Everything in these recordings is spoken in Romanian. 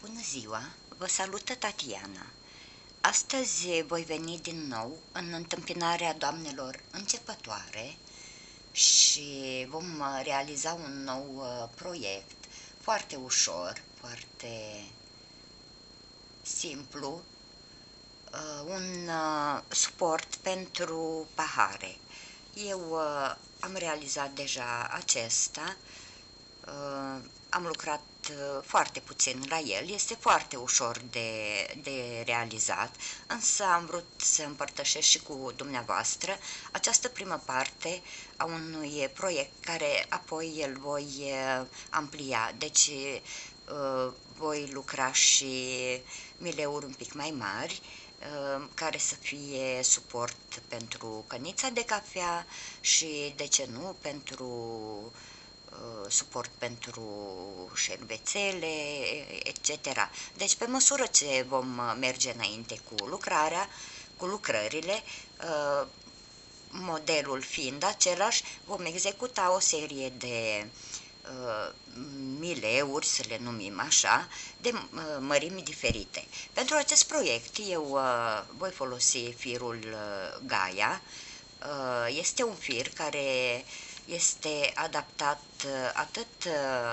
Bună ziua! Vă salută Tatiana. Astăzi voi veni din nou în întâmpinarea doamnelor începătoare și vom realiza un nou uh, proiect foarte ușor, foarte simplu, uh, un uh, suport pentru pahare. Eu am realizat deja acesta, am lucrat Uh, foarte puțin la el, este foarte ușor de, de realizat, însă am vrut să împărtășesc și cu dumneavoastră această primă parte a unui proiect care apoi îl voi uh, amplia. Deci uh, voi lucra și mileuri un pic mai mari, care să fie suport pentru cănița de cafea și, de ce nu, pentru Uh, suport pentru șervețele, etc. Deci, pe măsură ce vom merge înainte cu lucrarea, cu lucrările, uh, modelul fiind același, vom executa o serie de uh, mileuri, să le numim așa, de mărimi diferite. Pentru acest proiect eu voi folosi firul Gaia. Este un fir care este adaptat uh, atât uh,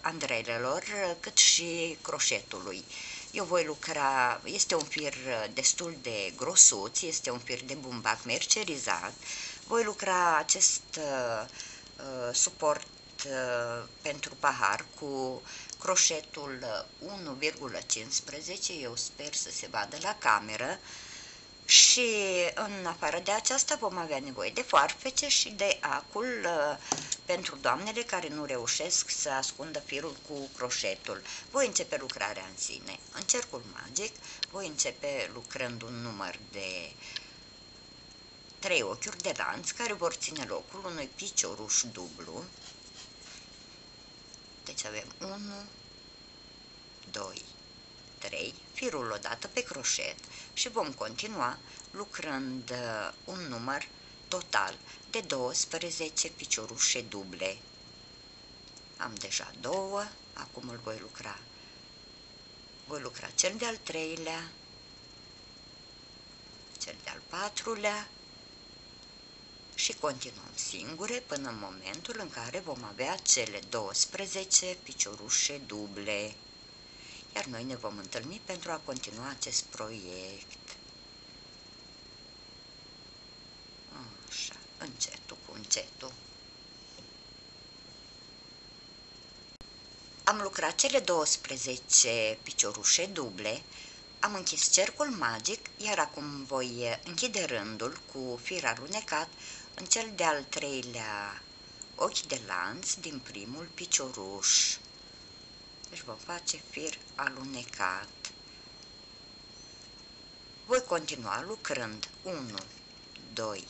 andrelelor cât și croșetului. Eu voi lucra, este un fir uh, destul de grosuț, este un fir de bumbac mercerizat. Voi lucra acest uh, suport uh, pentru pahar cu croșetul 1,15, eu sper să se vadă la cameră, și în afară de aceasta vom avea nevoie de foarfece și de acul uh, pentru doamnele care nu reușesc să ascundă firul cu croșetul. Voi începe lucrarea în sine. În cercul magic voi începe lucrând un număr de trei ochiuri de lanț care vor ține locul unui picioruș dublu. Deci avem 1, 2, 3, firul odată pe croșet și vom continua lucrând uh, un număr total de 12 piciorușe duble. Am deja două, acum îl voi lucra. Voi lucra cel de-al treilea, cel de-al patrulea și continuăm singure până în momentul în care vom avea cele 12 piciorușe duble iar noi ne vom întâlni pentru a continua acest proiect. Așa, încetul cu încetul. Am lucrat cele 12 piciorușe duble, am închis cercul magic, iar acum voi închide rândul cu fir alunecat în cel de-al treilea ochi de lanț din primul picioruș. Deci vom face fir alunecat. Voi continua lucrând 1, 2,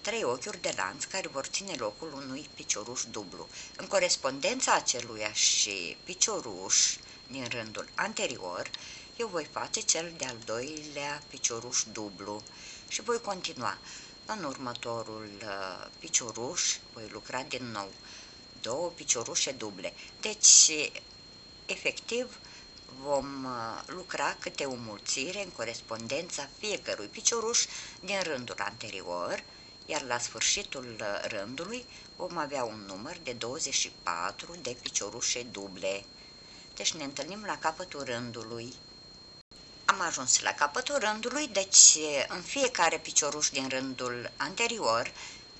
3 ochiuri de lanț care vor ține locul unui picioruș dublu. În corespondența aceluia și picioruș din rândul anterior, eu voi face cel de-al doilea picioruș dublu și voi continua. În următorul uh, picioruș voi lucra din nou două piciorușe duble. Deci Efectiv, vom uh, lucra câte o mulțire în corespondența fiecărui picioruș din rândul anterior, iar la sfârșitul uh, rândului vom avea un număr de 24 de piciorușe duble. Deci ne întâlnim la capătul rândului. Am ajuns la capătul rândului, deci în fiecare picioruș din rândul anterior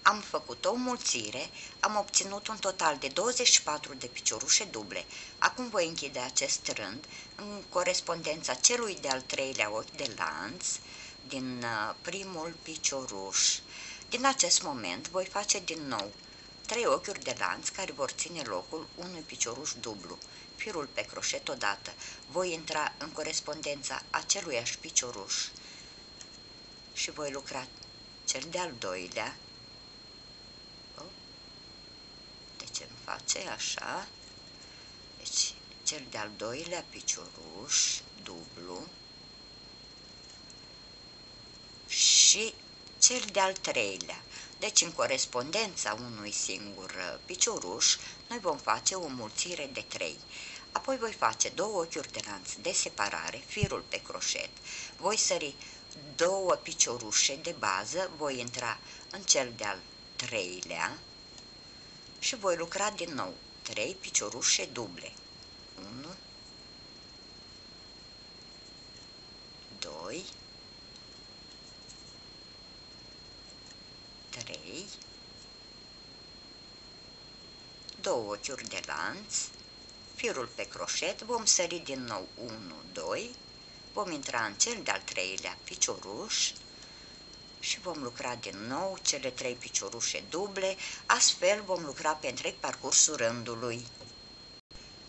am făcut o mulțire, am obținut un total de 24 de piciorușe duble. Acum voi închide acest rând în corespondența celui de-al treilea ochi de lanț din uh, primul picioruș. Din acest moment voi face din nou trei ochiuri de lanț care vor ține locul unui picioruș dublu, firul pe croșet odată. Voi intra în corespondența aceluiași picioruș și voi lucra cel de-al doilea face așa, deci cel de-al doilea picioruș dublu și cel de-al treilea. Deci, în corespondența unui singur uh, picioruș, noi vom face o mulțire de 3. Apoi voi face două ochiuri de lanț de separare, firul pe croșet, voi sări două piciorușe de bază, voi intra în cel de-al treilea și voi lucra din nou. Trei piciorușe duble. 1 2 3 două ochiuri de lanț, firul pe croșet, vom sări din nou. 1, 2, vom intra în cel de-al treilea picioruș și vom lucra din nou cele trei piciorușe duble, astfel vom lucra pe întreg parcursul rândului.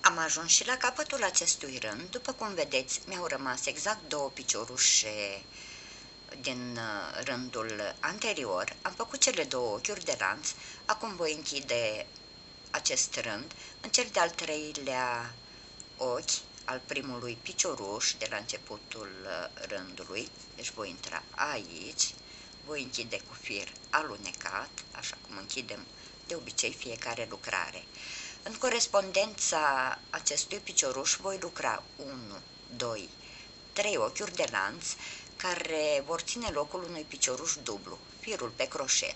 Am ajuns și la capătul acestui rând, după cum vedeți, mi-au rămas exact două piciorușe din uh, rândul anterior, am făcut cele două ochiuri de lanț, acum voi închide acest rând. În cel de-al treilea ochi al primului picioruș de la începutul uh, rândului, deci voi intra aici, voi închide cu fir alunecat, așa cum închidem de obicei fiecare lucrare. În corespondența acestui picioruș voi lucra 1, 2, 3 ochiuri de lanț care vor ține locul unui picioruș dublu, firul pe croșet.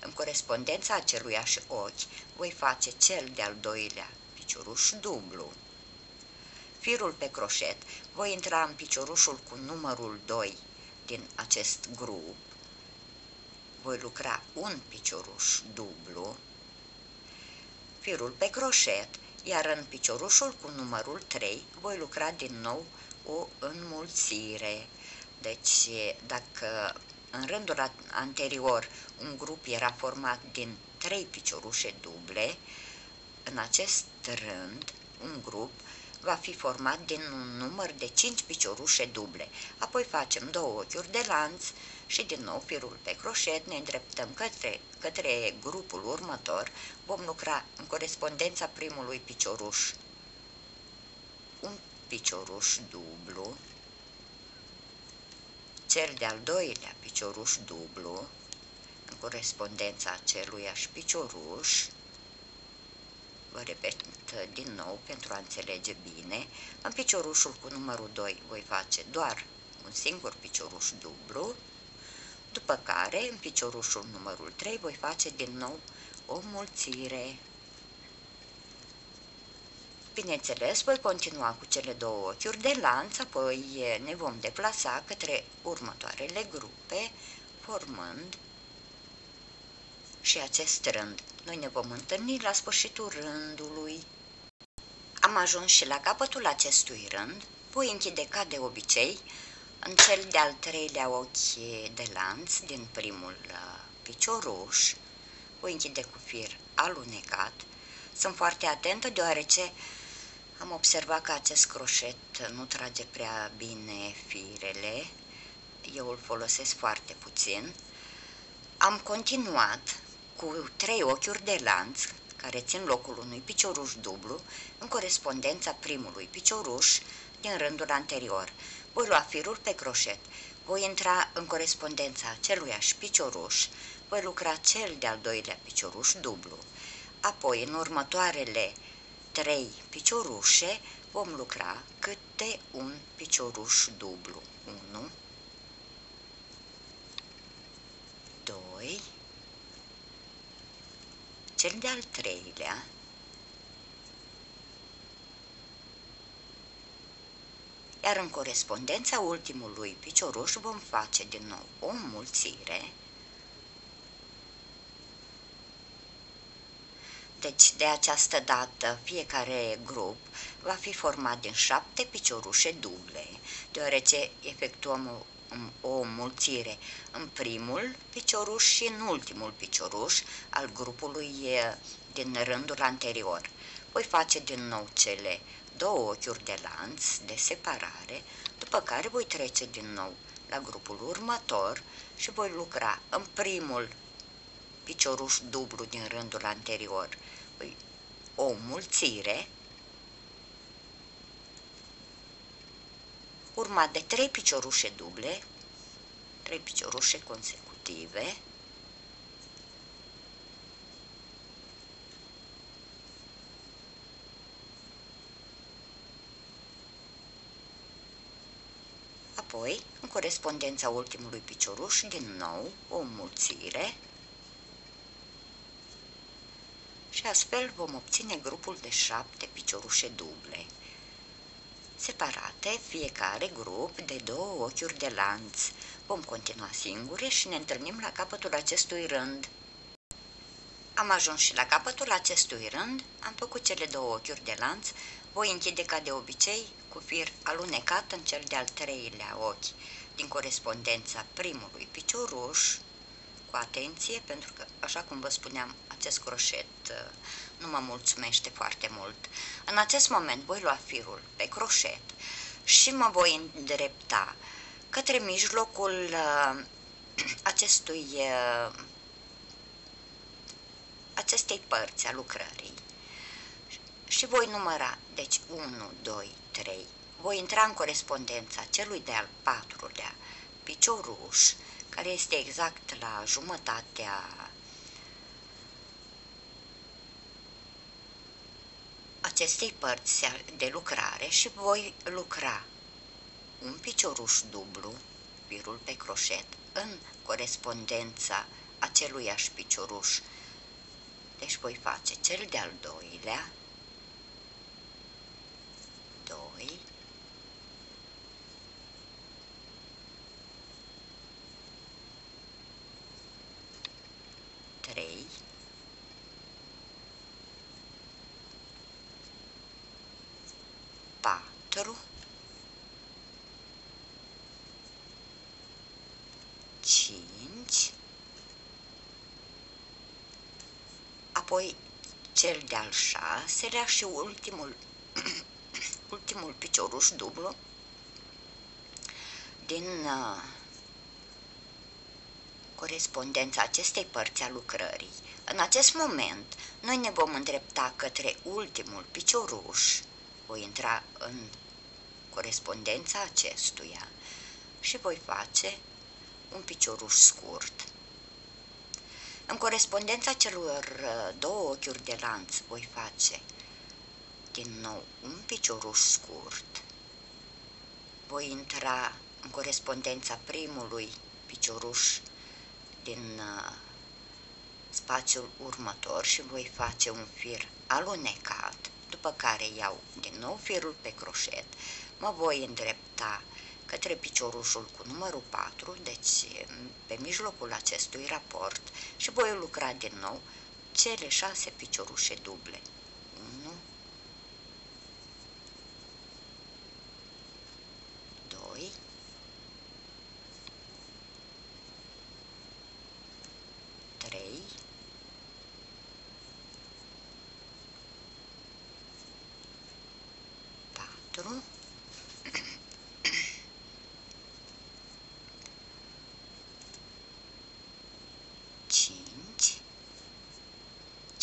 În corespondența aceluiași ochi voi face cel de-al doilea picioruș dublu. Firul pe croșet voi intra în piciorușul cu numărul 2 din acest grup. Voi lucra un picioruș dublu. Firul pe croșet, iar în piciorușul cu numărul 3 voi lucra din nou o înmulțire. Deci, dacă în rândul anterior, un grup era format din trei piciorușe duble. În acest rând, un grup va fi format din un număr de 5 piciorușe duble. Apoi facem două ochiuri de lanț și din nou firul pe croșet ne îndreptăm către, către grupul următor. Vom lucra în corespondența primului picioruș. Un picioruș dublu, cel de-al doilea picioruș dublu, în corespondența aceluiași picioruș, vă repet din nou pentru a înțelege bine, în piciorușul cu numărul 2 voi face doar un singur picioruș dublu, după care în piciorușul numărul 3 voi face din nou o mulțire Bineînțeles, voi continua cu cele două ochiuri de lanț, apoi ne vom deplasa către următoarele grupe, formând și acest rând. Noi ne vom întâlni la sfârșitul rândului. Am ajuns și la capătul acestui rând, voi închide ca de obicei în cel de-al treilea ochi de lanț din primul uh, picioruș, voi închide cu fir alunecat. Sunt foarte atentă deoarece am observat că acest croșet nu trage prea bine firele, eu îl folosesc foarte puțin. Am continuat cu trei ochiuri de lanț, care țin locul unui picioruș dublu, în corespondența primului picioruș din rândul anterior. Voi lua firul pe croșet, voi intra în corespondența celuiași picioruș, voi lucra cel de-al doilea picioruș dublu. Apoi, în următoarele trei piciorușe vom lucra câte un picioruș dublu. 1, 2, cel de-al treilea, iar în corespondența ultimului picioruș vom face din nou o mulțire Deci, de această dată, fiecare grup va fi format din șapte piciorușe duble, deoarece efectuăm o, o mulțire în primul picioruș și în ultimul picioruș al grupului din rândul anterior. Voi face din nou cele două ochiuri de lanț de separare, după care voi trece din nou la grupul următor și voi lucra în primul picioruș dublu din rândul anterior, păi, o mulțire, urmat de trei piciorușe duble, trei piciorușe consecutive, Apoi, în corespondența ultimului picioruș, din nou o mulțire și astfel vom obține grupul de șapte piciorușe duble, separate fiecare grup de două ochiuri de lanț. Vom continua singure și ne întâlnim la capătul acestui rând. Am ajuns și la capătul acestui rând, am făcut cele două ochiuri de lanț, voi închide ca de obicei cu fir alunecat în cel de-al treilea ochi din corespondența primului picioruș, cu atenție, pentru că, așa cum vă spuneam, acest croșet uh, nu mă mulțumește foarte mult. În acest moment voi lua firul pe croșet și mă voi îndrepta către mijlocul uh, acestui uh, acestei părți a lucrării și voi număra, deci 1, 2, 3, voi intra în corespondența celui de-al patrulea picioruș, care este exact la jumătatea acestei părți de lucrare și voi lucra un picioruș dublu, firul pe croșet, în corespondența aceluiași picioruș. Deci voi face cel de-al doilea, 2, trei, patru, apoi cel de-al șaselea și ultimul ultimul picioruș dublu din uh, corespondența acestei părți a lucrării. În acest moment, noi ne vom îndrepta către ultimul picioruș, voi intra în corespondența acestuia și voi face un picioruș scurt. În corespondența celor uh, două ochiuri de lanț voi face din nou un picioruș scurt. Voi intra în corespondența primului picioruș din uh, spațiul următor și voi face un fir alunecat, după care iau din nou firul pe croșet, mă voi îndrepta către piciorușul cu numărul 4, deci pe mijlocul acestui raport și voi lucra din nou cele șase piciorușe duble. 1, 2, 3, 4, cinci,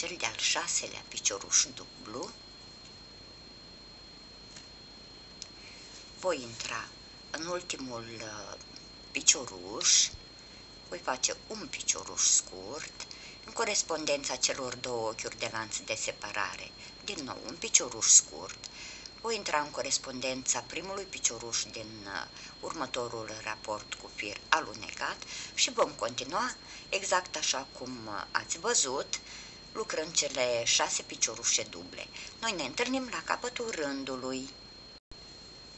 cel de-al șaselea picioruș dublu, voi intra în ultimul uh, picioruș, voi face un picioruș scurt, în corespondența celor două ochiuri de lanț de separare, din nou un picioruș scurt, voi intra în corespondența primului picioruș din uh, următorul raport cu fir alunecat și vom continua exact așa cum uh, ați văzut, lucrând cele șase piciorușe duble. Noi ne întâlnim la capătul rândului.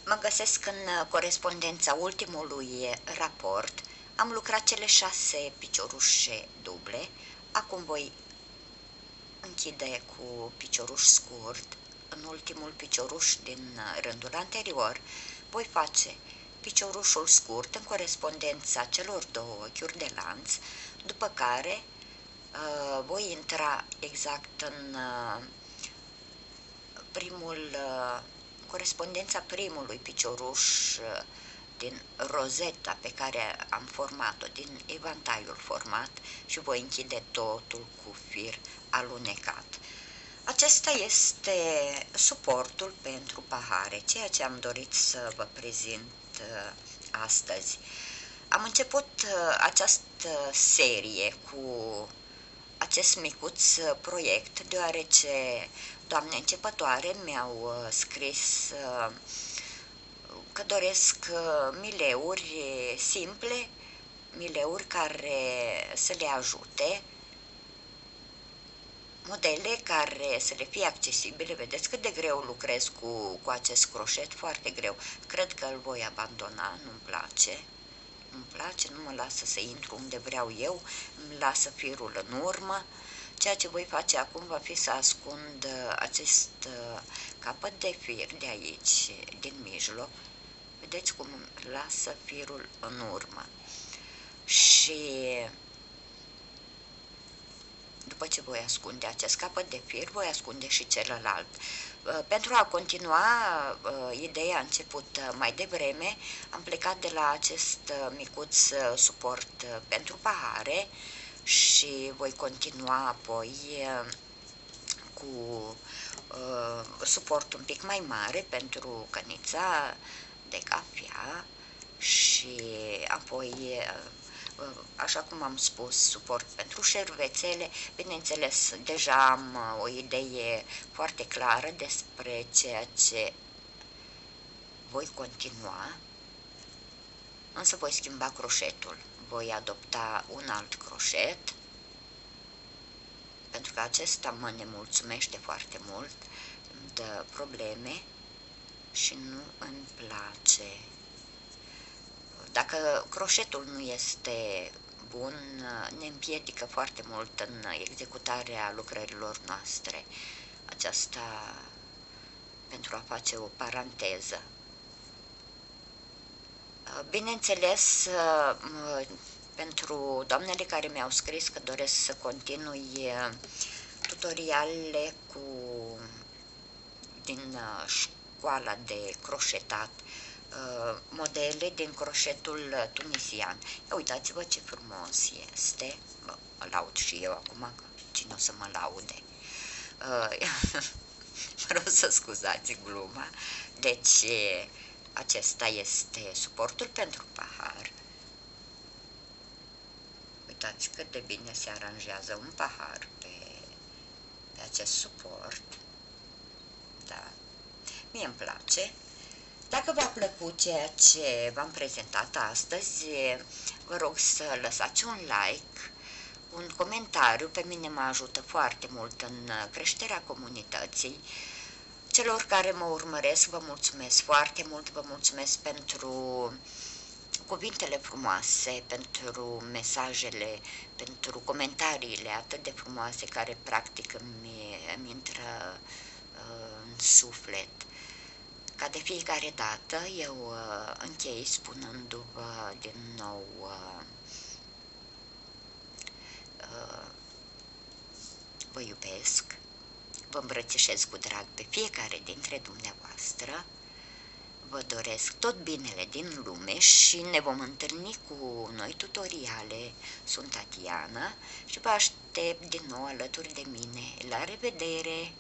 Mă găsesc în uh, corespondența ultimului raport, am lucrat cele șase piciorușe duble, acum voi închide cu picioruș scurt în ultimul picioruș din uh, rândul anterior, voi face piciorușul scurt în corespondența celor două ochiuri de lanț, după care uh, voi intra exact în uh, primul, uh, corespondența primului picioruș uh, din rozeta pe care am format-o, din evantaiul format și voi închide totul cu fir alunecat. Acesta este suportul pentru pahare, ceea ce am dorit să vă prezint uh, astăzi. Am început uh, această serie cu acest micuț uh, proiect, deoarece doamne începătoare mi-au scris că doresc uh, mileuri simple, mileuri care să le ajute, modele care să le fie accesibile. Vedeți cât de greu lucrez cu, cu acest croșet, foarte greu. Cred că îl voi abandona, nu-mi place. Nu-mi place, nu mă lasă să intru unde vreau eu, îmi lasă firul în urmă. Ceea ce voi face acum va fi să ascund uh, acest uh, capăt de fir de aici, din mijloc. Vedeți cum lasă firul în urmă. Și după ce voi ascunde acest capăt de fir, voi ascunde și celălalt. Uh, pentru a continua ideea început mai devreme, am plecat de la acest micuț suport pentru pahare, și voi continua apoi uh, cu uh, suport un pic mai mare pentru cănița de cafea și apoi uh, așa cum am spus, suport pentru șervețele. Bineînțeles, deja am o idee foarte clară despre ceea ce voi continua, însă voi schimba croșetul voi adopta un alt croșet, pentru că acesta mă nemulțumește foarte mult, îmi dă probleme și nu îmi place. Dacă croșetul nu este bun, ne împiedică foarte mult în executarea lucrărilor noastre. Aceasta pentru a face o paranteză. Bineînțeles, uh, pentru doamnele care mi-au scris că doresc să continui uh, tutorialele cu din uh, școala de croșetat, modele din croșetul tunisian. Ia uitați-vă ce frumos este. Bă, mă laud și eu acum, că cine o să mă laude. Vreau să scuzați gluma. Deci, acesta este suportul pentru pahar. Uitați cât de bine se aranjează un pahar pe, pe acest suport. Da. Mie îmi place. Dacă v-a plăcut ceea ce v-am prezentat astăzi, vă rog să lăsați un like, un comentariu, pe mine mă ajută foarte mult în creșterea comunității. Celor care mă urmăresc, vă mulțumesc foarte mult, vă mulțumesc pentru cuvintele frumoase, pentru mesajele, pentru comentariile atât de frumoase care practic îmi, îmi intră uh, în suflet. Ca de fiecare dată, eu uh, închei spunându-vă din nou uh, uh, vă iubesc, Vă îmbrățișez cu drag pe fiecare dintre dumneavoastră. Vă doresc tot binele din lume și ne vom întâlni cu noi tutoriale. Sunt Tatiana și vă aștept din nou alături de mine. La revedere!